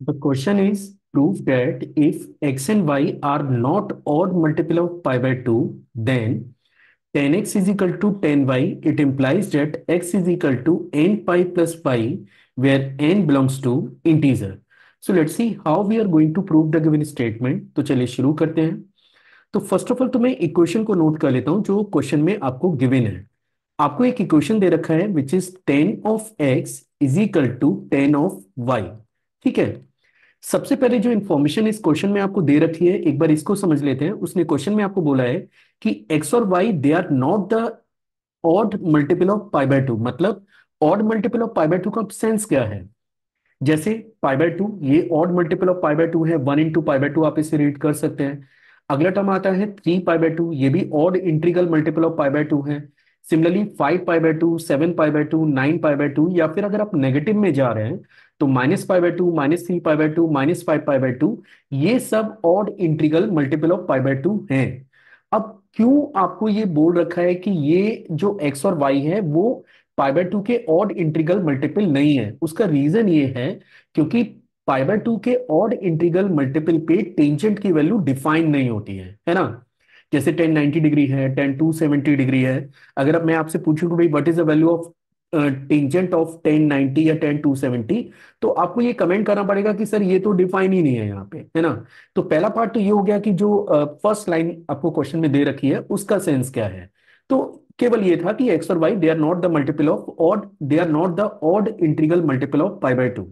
The question is prove that if x and y are not odd multiple of pi by 2, then 10x is equal to 10y. It implies that x is equal to n pi plus y, where n belongs to integer. So let's see how we are going to prove the given statement. तो चलिए शुरू करते हैं तो first of all तो मैं equation को note कर लेता हूँ जो क्वेश्चन में आपको गिवन है आपको एक इक्वेशन दे रखा है which is tan of x is equal to tan of y ठीक है सबसे पहले जो इंफॉर्मेशन इस क्वेश्चन में आपको दे रखी है एक बार इसको समझ लेते हैं उसने क्वेश्चन में आपको बोला है कि एक्स और y they are not the odd multiple of pi by two मतलब odd multiple of pi by two का सेंस क्या है जैसे पाई बाय टू ये odd multiple of pi by two है one into pi by two आप इसे read कर सकते हैं अगला टर्म आता है थ्री पाई बाय टू ये भी odd integral multiple of pi by two है similarly five pi by two seven pi by two nine pi by two या फिर अगर आप नेगेटिव में जा रहे हैं तो minus pi by two, minus three pi by two, minus five pi by two, ये सब odd integral multiple of pi by two है। अब क्यों आपको ये बोल रखा है कि ये जो एक्स और वाई है, वो पाई बाय टू के ऑड इंट्रीगल मल्टीपल नहीं है? उसका रीजन ये है क्योंकि पाई बाय टू के ऑड इंट्रीगल मल्टीपल पे टेंजेंट की वैल्यू डिफाइन नहीं होती है है ना? जैसे टेन नाइनटी डिग्री है, टेन टू सेवेंटी डिग्री है। अगर अब मैं आपसे पूछूँ कि भाई what is the value of tangent of tan ninety या टेन टू सेवेंटी तो आपको ये कमेंट करना पड़ेगा कि सर ये तो डिफाइन ही नहीं है यहाँ पे है ना? तो पहला पार्ट तो ये हो गया कि जो फ़र्स्ट uh, लाइन आपको क्वेश्चन में दे रखी है उसका सेंस क्या है? तो केवल ये था कि एक्स और y they are not the multiple of odd they are not the odd integral multiple of pi by two.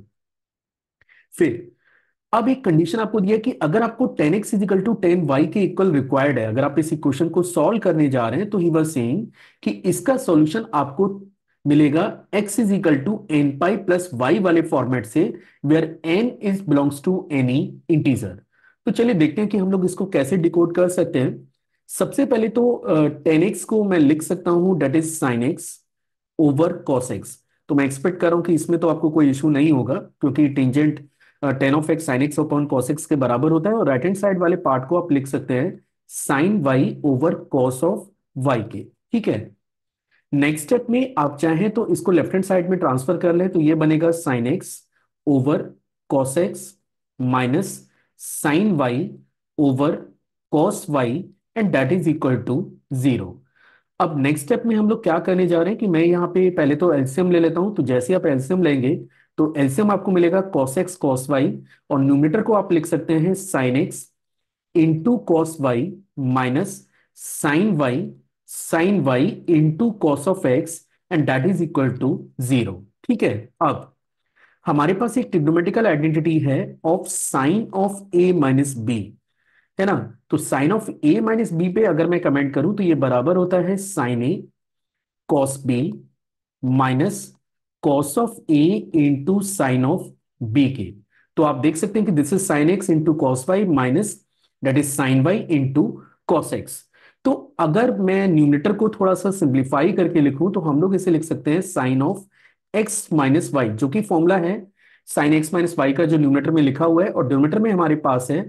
फिर अब एक कंडीशन आपको दिया कि अगर आपको tan x is equal to tan y के इक्वल रिक्वायर्ड है अगर आप इस इक्वेशन को सॉल्व करने जा रहे हैं तो ही वर सेइंग कि इसका सॉल्यूशन आपको मिलेगा। X is equal to n pi plus y वाले फॉर्मेट से where n is belongs to any integer तो चलिए देखते हैं कि हम लोग इसको कैसे डिकोड कर सकते हैं। सबसे पहले तो टेन uh, एक्स को मैं लिख सकता हूँ that is sine x over cos x तो मैं एक्सपेक्ट कर रहा हूँ कि इसमें तो आपको कोई इशू नहीं होगा क्योंकि tangent tan of x sine x upon cos x के बराबर होता है और राइट हैंड साइड वाले पार्ट को आप लिख सकते हैं sine y over cos of y के। ठीक है? नेक्स्ट स्टेप में आप चाहें तो इसको लेफ़्ट हैंड साइड में ट्रांसफ़र कर लें तो ये बनेगा sine x over cos x minus sine y over cos y and that is equal to zero अब नेक्स्ट स्टेप में हम लोग क्या करने जा रहे हैं कि मैं यहाँ पे पहले तो एल्सियम ले लेता हूँ तो जैसे आप एल्सियम लेंगे तो एल्सियम आपको मिलेगा कॉस एक्स कॉस वाई और न्यूमिनेटर को आप लिख सकते हैं sine x into cos y minus sine y sine y into cos of x and that is equal to zero ठीक है? अब हमारे पास एक ट्रिग्नोमेटिकल आइडेंटिटी है of sine of A minus B है ना? तो sine of A minus B पे अगर मैं कमेंट करूँ तो ये बराबर होता है sine A cos B minus cos of A into sine of B के। तो आप देख सकते हैं कि this is sine x into cos y minus that is sine y into cos x तो अगर मैं न्यूमिनेटर को थोड़ा सा सिंप्लीफाई करके लिखूं तो हम लोग इसे लिख सकते हैं sine of x minus y जो कि फॉर्मूला है। साइन एक्स माइनस वाई का जो न्यूमिनेटर में लिखा हुआ है, और डिनोमिनेटर में हमारे पास है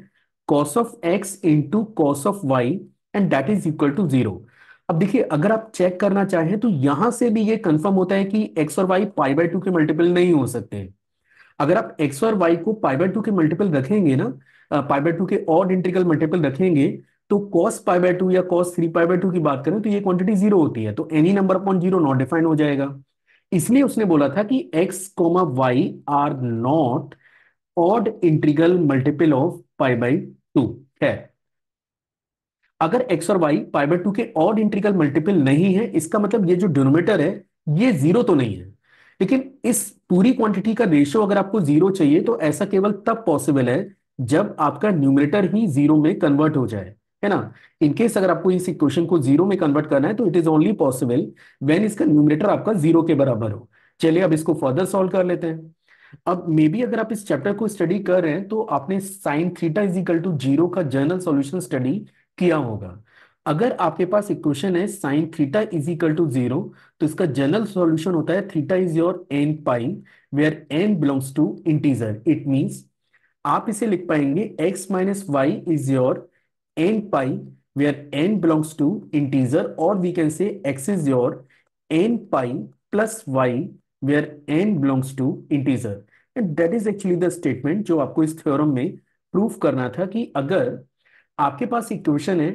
cos of x into cos of y and that is equal to zero अब देखिए, अगर आप चेक करना चाहें तो यहाँ से भी ये कंफर्म होता है कि एक्स और वाई पाई बाय टू के मल्टीपल नहीं हो सकते। अगर आप एक्स और वाई को पाई बाय टू के मल्टीपल रखेंगे ना पाई बाय टू के और इंटीग्रल मल्टीपल रखेंगे तो कॉस पाई बाय टू या cos three pi by two की बात करें तो ये क्वांटिटी ज़ीरो होती है तो any number upon zero not define हो जाएगा। इसलिए उसने बोला था कि x comma y are not odd integral multiple of pi by two है। अगर एक्स और वाई पाई बाय टू के ऑड इंटीग्रल मल्टीपल नहीं है, इसका मतलब ये जो डिनोमीटर है, ये ज़ीरो तो नहीं है। लेकिन इस पूरी क्वांटिटी का रेशियो अगर आपको ज़ीरो चाहिए तो ऐसा केवल तब पॉसिबल है जब आपका न्यूमिनेटर ही ज़ीरो में कन्वर्ट हो जाए। है ना? इनकेस अगर आपको इस इक्वेशन को ज़ीरो में कन्वर्ट करना है तो it is only possible when इसका न्यूमिनेटर आपका ज़ीरो के बराबर हो। चलिए अब इसको फर्दर सॉल्व कर लेते हैं। अब मे बी अगर आप इस चैप्टर को स्टडी कर रहे हैं तो आपने sine theta is equal to zero का जर्नल सॉल्यूशन स्टडी किया होगा। अगर आपके पास इक्वेशन है sine theta is equal to zero तो इसका जनरल सॉल्यूशन होता है theta is your n pi where n belongs to integer it means आप इसे लिख पाएँगे x minus y is your n pi, where n belongs to integer, or we can say x is your n pi plus y, where n belongs to integer. And that is actually the statement जो आपको इस theorem में proof करना था कि अगर आपके पास इक्वेशन है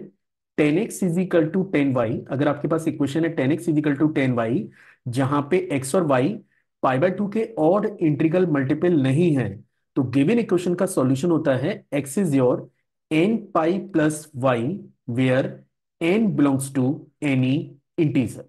tan x is equal to tan y अगर आपके पास इक्वेशन है tan x is equal to tan y जहाँ पे एक्स और वाई पाई बाय टू के और इंट्रीगल मल्टीपल नहीं है तो गिवन इक्वेशन का सॉल्यूशन होता है x is your n pi plus y where n belongs to any integer.